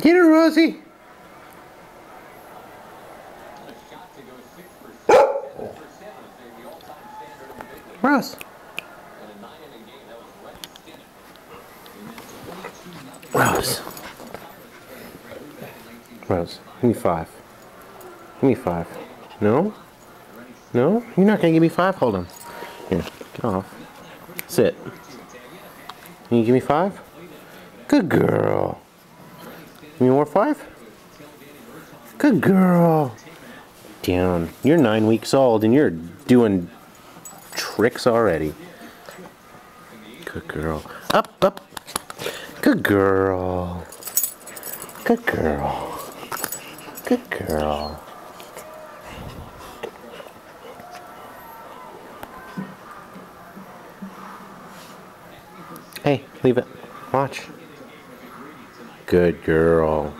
Get her, Rosie. Ross. Rose. Rose, give me five. Give me five. No? No? You're not gonna give me five? Hold on. Here, get off. Sit. Can you give me five? Good girl. Me more five? Good girl. Down. You're nine weeks old and you're doing tricks already. Good girl. Up, up. Good girl. Good girl. Good girl. Hey, leave it. Watch. Good girl.